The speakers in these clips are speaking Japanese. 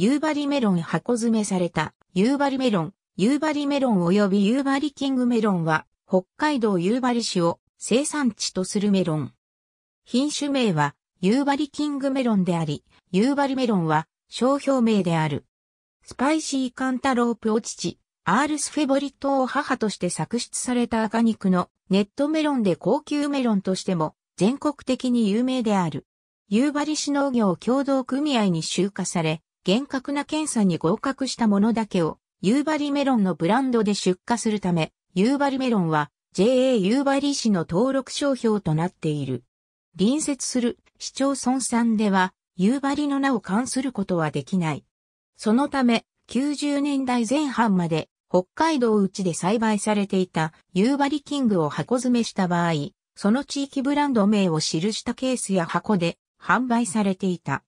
夕張メロン箱詰めされた夕張メロン、夕張メロン及び夕張キングメロンは北海道夕張市を生産地とするメロン。品種名は夕張キングメロンであり、夕張メロンは商標名である。スパイシーカンタロープお乳、アールスフェボリットを母として作出された赤肉のネットメロンで高級メロンとしても全国的に有名である。夕張市農業協同組合に集荷され、厳格な検査に合格したものだけを、夕張メロンのブランドで出荷するため、夕張メロンは JA 夕張市の登録商標となっている。隣接する市町村産では、夕張の名を冠することはできない。そのため、90年代前半まで北海道内で栽培されていた夕張キングを箱詰めした場合、その地域ブランド名を記したケースや箱で販売されていた。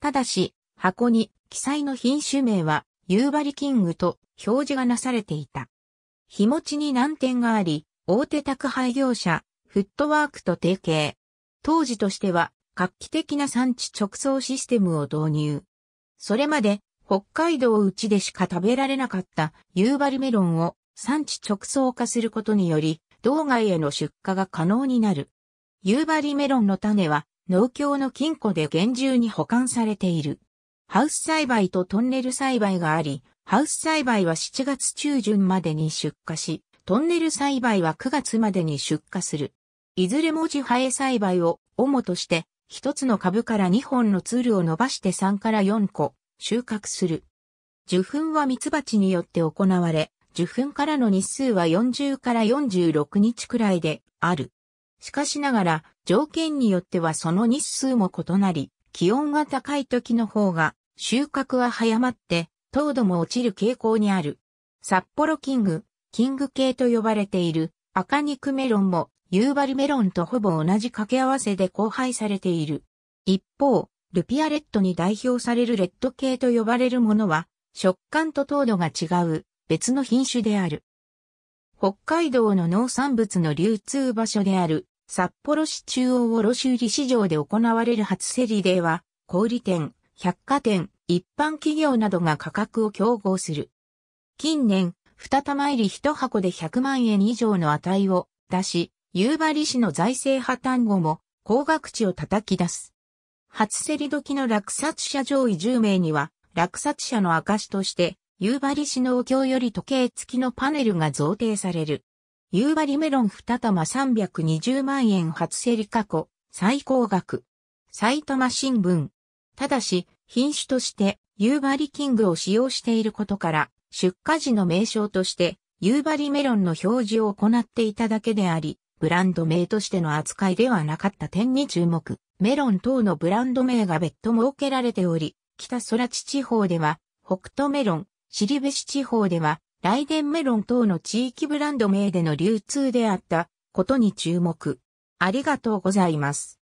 ただし、箱に記載の品種名は夕張キングと表示がなされていた。日持ちに難点があり、大手宅配業者、フットワークと提携。当時としては画期的な産地直送システムを導入。それまで北海道内でしか食べられなかった夕張メロンを産地直送化することにより、道外への出荷が可能になる。夕張メロンの種は農協の金庫で厳重に保管されている。ハウス栽培とトンネル栽培があり、ハウス栽培は7月中旬までに出荷し、トンネル栽培は9月までに出荷する。いずれも地生え栽培を主として、一つの株から2本のツールを伸ばして3から4個収穫する。受粉は蜜蜂によって行われ、受粉からの日数は40から46日くらいである。しかしながら、条件によってはその日数も異なり、気温が高い時の方が収穫は早まって糖度も落ちる傾向にある。札幌キング、キング系と呼ばれている赤肉メロンも夕張メロンとほぼ同じ掛け合わせで交配されている。一方、ルピアレッドに代表されるレッド系と呼ばれるものは食感と糖度が違う別の品種である。北海道の農産物の流通場所である札幌市中央卸売市場で行われる初競りでは、小売店、百貨店、一般企業などが価格を競合する。近年、二玉入り一箱で100万円以上の値を出し、夕張市の財政破綻後も高額値を叩き出す。初競り時の落札者上位10名には、落札者の証として、夕張市農協より時計付きのパネルが贈呈される。夕張メロン2玉320万円初競り過去、最高額。埼玉新聞。ただし、品種として夕張キングを使用していることから、出荷時の名称として、夕張メロンの表示を行っていただけであり、ブランド名としての扱いではなかった点に注目。メロン等のブランド名が別途設けられており、北空地地方では、北斗メロン、尻部市地方では、ライデンメロン等の地域ブランド名での流通であったことに注目。ありがとうございます。